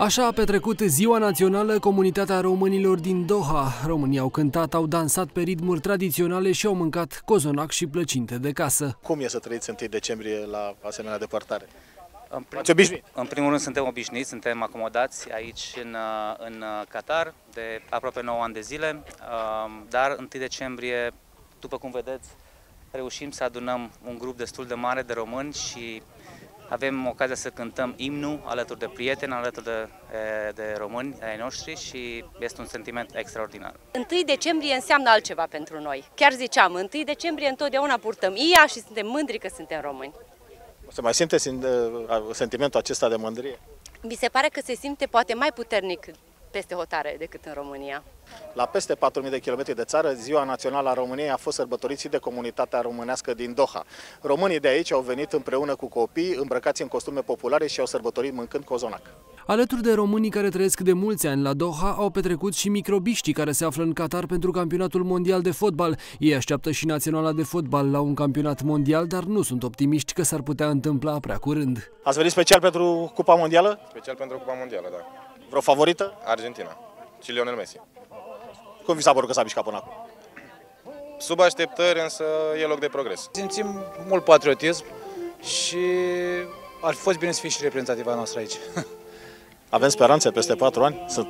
Așa a petrecut Ziua Națională Comunitatea Românilor din Doha. Românii au cântat, au dansat pe ritmuri tradiționale și au mâncat cozonac și plăcinte de casă. Cum e să trăiți 1 decembrie la asemenea depărtare? În, prim, Ați obișnuit? în primul rând suntem obișnuiți, suntem acomodați aici în, uh, în uh, Qatar de aproape 9 ani de zile, um, dar 1 decembrie, după cum vedeți, reușim să adunăm un grup destul de mare de români și avem ocazia să cântăm imnul alături de prieteni, alături de, de români ai noștri și este un sentiment extraordinar. 1 decembrie înseamnă altceva pentru noi. Chiar ziceam, 1 decembrie întotdeauna purtăm ia și suntem mândri că suntem români. Se mai simte sentimentul acesta de mândrie? Mi se pare că se simte poate mai puternic peste hotare decât în România. La peste 4.000 de kilometri de țară, Ziua Națională a României a fost sărbătorită și de comunitatea românească din Doha. Românii de aici au venit împreună cu copii, îmbrăcați în costume populare și au sărbătorit mâncând cozonac. Alături de românii care trăiesc de mulți ani la Doha, au petrecut și microbiștii care se află în Qatar pentru campionatul mondial de fotbal. Ei așteaptă și naționala de fotbal la un campionat mondial, dar nu sunt optimiști că s-ar putea întâmpla prea curând. Ați venit special pentru Cupa Mondială? Special pentru Cupa Mondială, da. Vreo favorită? Argentina și Lionel Messi. Cum vi s-a părut că s-a mișcat până acum? Sub așteptări, însă e loc de progres. Simțim mult patriotism și ar fi fost bine să fie și reprezentativa noastră aici. Avem speranțe peste patru ani? Sunt...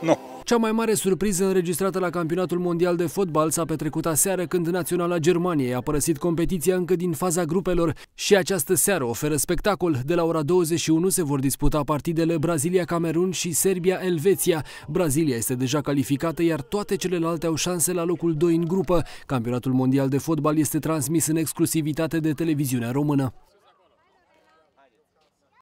Nu. Cea mai mare surpriză înregistrată la campionatul mondial de fotbal s-a petrecut aseară când Naționala Germaniei a părăsit competiția încă din faza grupelor și această seară oferă spectacol. De la ora 21 se vor disputa partidele Brazilia-Camerun și Serbia-Elveția. Brazilia este deja calificată, iar toate celelalte au șanse la locul 2 în grupă. Campionatul mondial de fotbal este transmis în exclusivitate de televiziunea română.